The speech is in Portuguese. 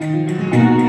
Música